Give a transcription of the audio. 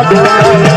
Yeah.